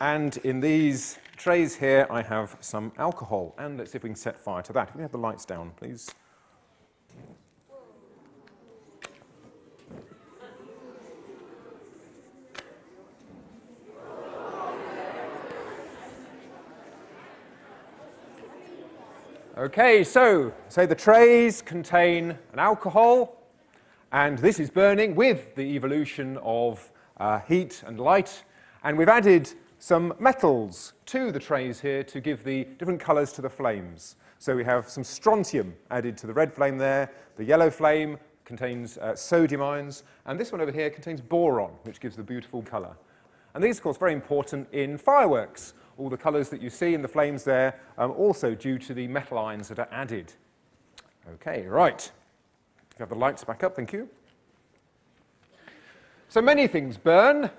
And in these trays here, I have some alcohol. And let's see if we can set fire to that. If we have the lights down, please. Okay, so say the trays contain an alcohol, and this is burning with the evolution of uh, heat and light. And we've added some metals to the trays here to give the different colors to the flames. So we have some strontium added to the red flame there. The yellow flame contains uh, sodium ions. And this one over here contains boron, which gives the beautiful color. And these, of course, very important in fireworks all the colours that you see in the flames there, um, also due to the metal ions that are added. Okay, right. You have the lights back up, thank you. So many things burn.